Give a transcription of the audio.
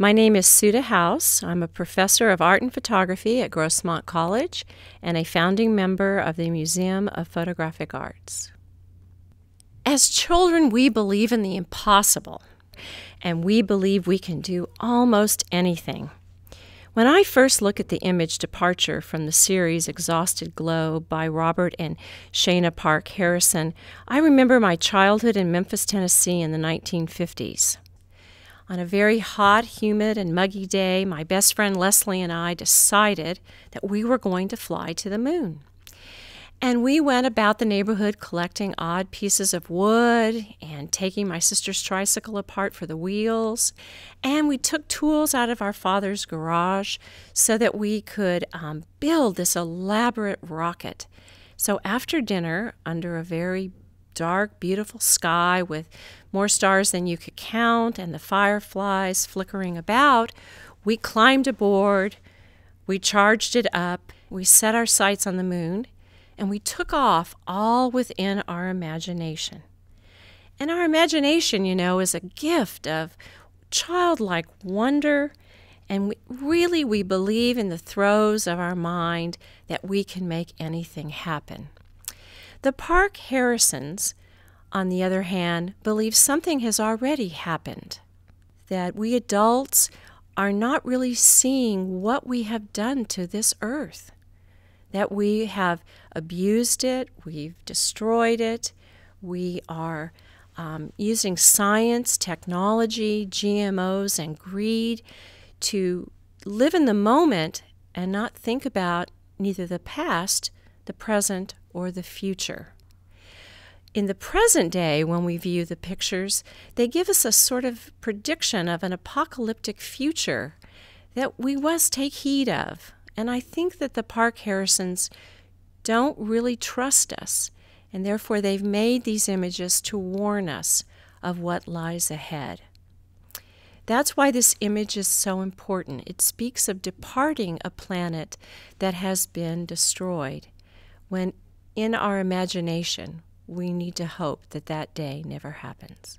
My name is Suda House. I'm a professor of art and photography at Grossmont College and a founding member of the Museum of Photographic Arts. As children, we believe in the impossible, and we believe we can do almost anything. When I first look at the image Departure from the series Exhausted Glow by Robert and Shana ParkeHarrison, I remember my childhood in Memphis, Tennessee in the 1950s. On a very hot, humid, and muggy day, my best friend Leslie and I decided that we were going to fly to the moon. And we went about the neighborhood collecting odd pieces of wood and taking my sister's tricycle apart for the wheels. And we took tools out of our father's garage so that we could um, build this elaborate rocket. So after dinner, under a very dark, beautiful sky with more stars than you could count and the fireflies flickering about, we climbed aboard, we charged it up, we set our sights on the moon and we took off all within our imagination. And our imagination, you know, is a gift of childlike wonder. And we, really, we believe in the throes of our mind that we can make anything happen. The ParkeHarrisons, on the other hand, believe something has already happened, that we adults are not really seeing what we have done to this earth that we have abused it, we've destroyed it, we are um, using science, technology, GMOs, and greed to live in the moment and not think about neither the past, the present, or the future. In the present day, when we view the pictures, they give us a sort of prediction of an apocalyptic future that we must take heed of. And I think that the ParkeHarrisons don't really trust us, and therefore they've made these images to warn us of what lies ahead. That's why this image is so important. It speaks of departing a planet that has been destroyed, when in our imagination we need to hope that that day never happens.